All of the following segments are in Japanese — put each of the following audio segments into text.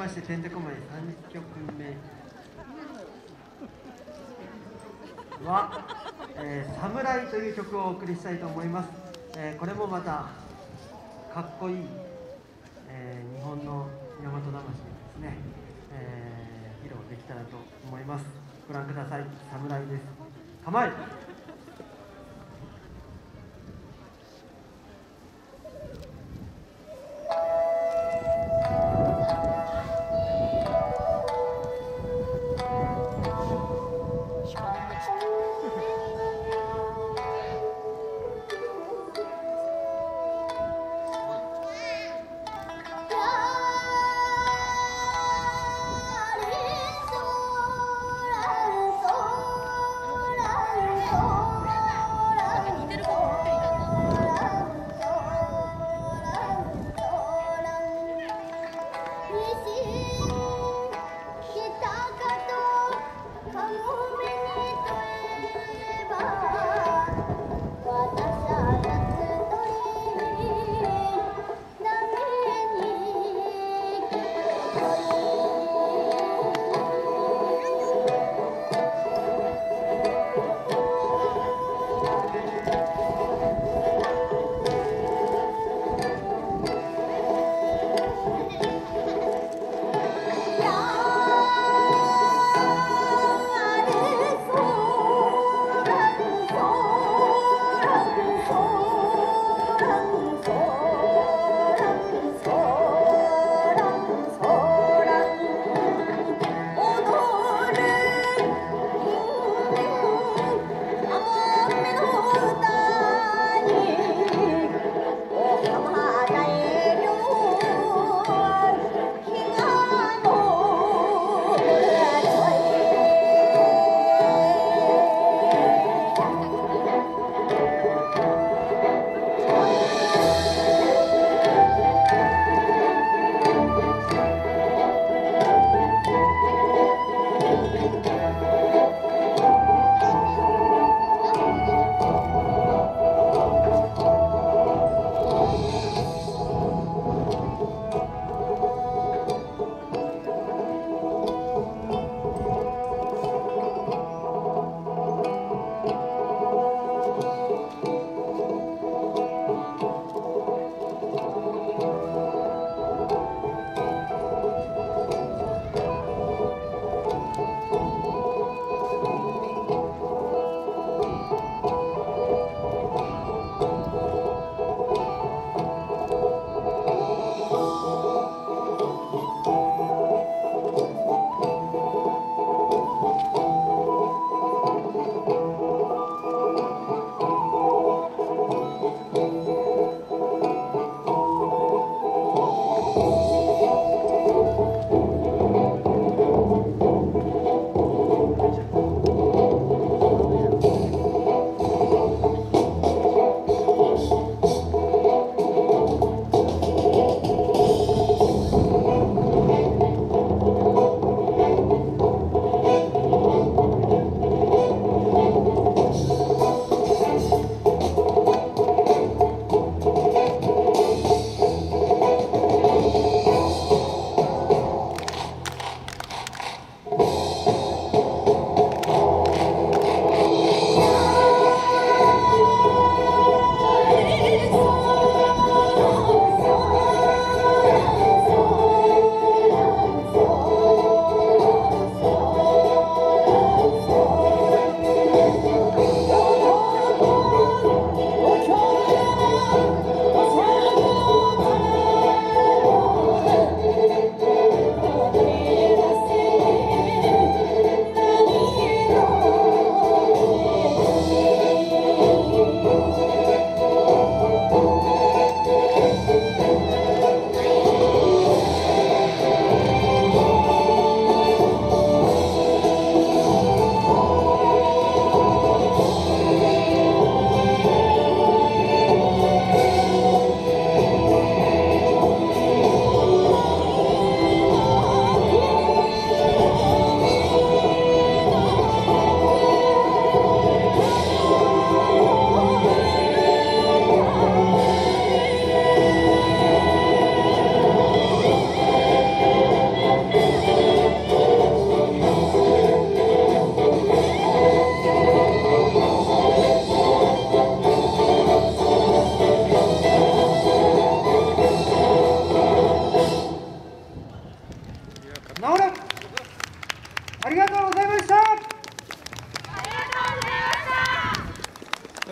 ましててんてこまい3曲目は「えー、侍」という曲をお送りしたいと思います、えー、これもまたかっこいい、えー、日本の大和魂ですね、え披露できたらと思います。ご覧ください。侍です。構え心。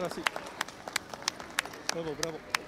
らしい。ブラボーブラボー。